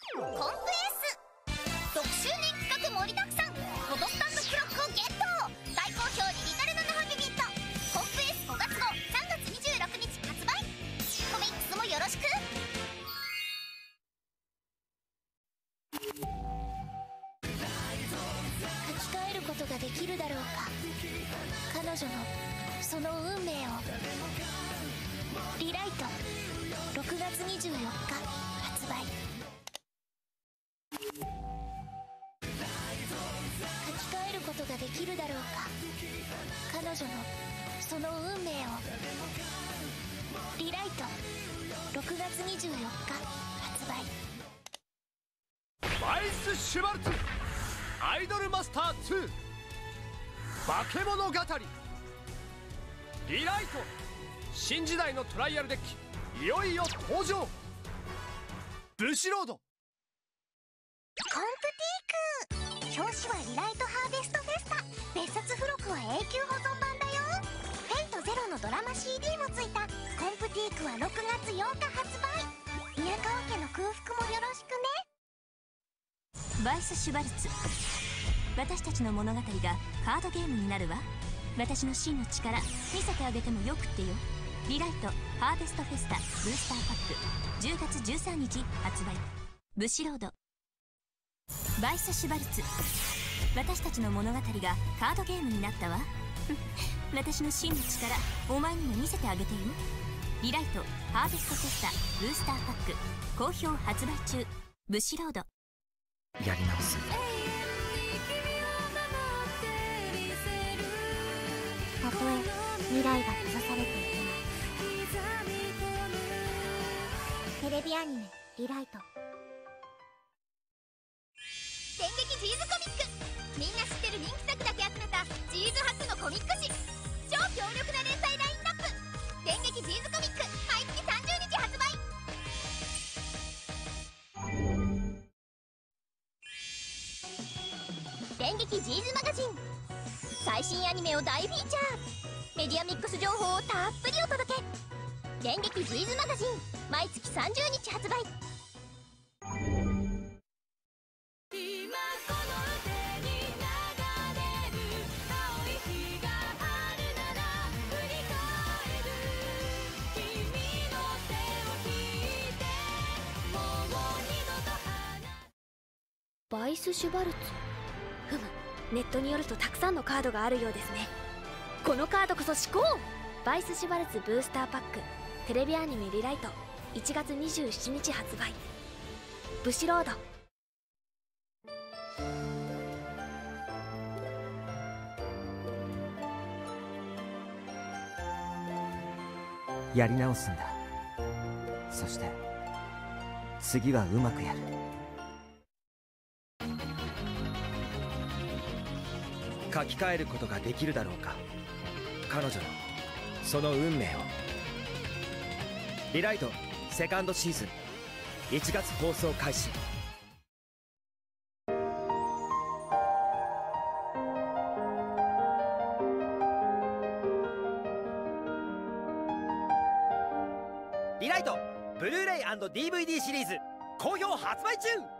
コンプエース6周年企画盛りだくさんフォトスタンドクロックをゲット大好評リリカル7ハビビットコンプエース5月号3月26日発売コミックスもよろしく書き換えることができるだろうか彼女のその運命をリライト6月24日発売ことができるだろうか。彼女のその運命を。リライト。6月24日。発売。バイス・シュバルツ。アイドルマスター2化け物語。リライト。新時代のトライアルデッキ。いよいよ登場。ブシロード。コンプティーク。表紙はリライトハーベストフェスタ別冊付録は永久保存版だよ。フェイトゼロのドラマ CD もついた。コンプティークは6月8日発売。宮川家の空腹もよろしくね。バイス・シュバルツ。私たちの物語がカードゲームになるわ。私の真の力。見せてあげてもよくってよ。 Rewrite。Harvest festa。ブースターパック。10月13日発売。ブシロード。ヴァイスシュヴァルツ。私たちの物語がカードゲームになったわ。私の真の力お前にも見せてあげてよ Rewrite Harvest festa ブースターパック好評発売中。ブシロード。やり直す。たとえ未来が閉ざされていても。テレビアニメ「リライト」電撃ジーズコミックみんな知ってる人気作だけ集めたジーズ初のコミック誌超強力な連載ラインナップ電撃ジーズコミック毎月30日発売電撃ジーズマガジン最新アニメを大フィーチャー。メディアミックス情報をたっぷりお届け。電撃ジーズマガジン毎月30日発売。バイス・シュバルツ。ふむ。ネットによるとたくさんのカードがあるようですね。このカードこそ至高バイス・シュバルツブースターパック。テレビアニメリライト。1月27日発売。ブシロード。やり直すんだ。そして次はうまくやる。書き換えることができるだろうか。彼女のその運命を。リライトセカンドシーズン。1月放送開始。リライトブルーレイ &DVD シリーズ。好評発売中。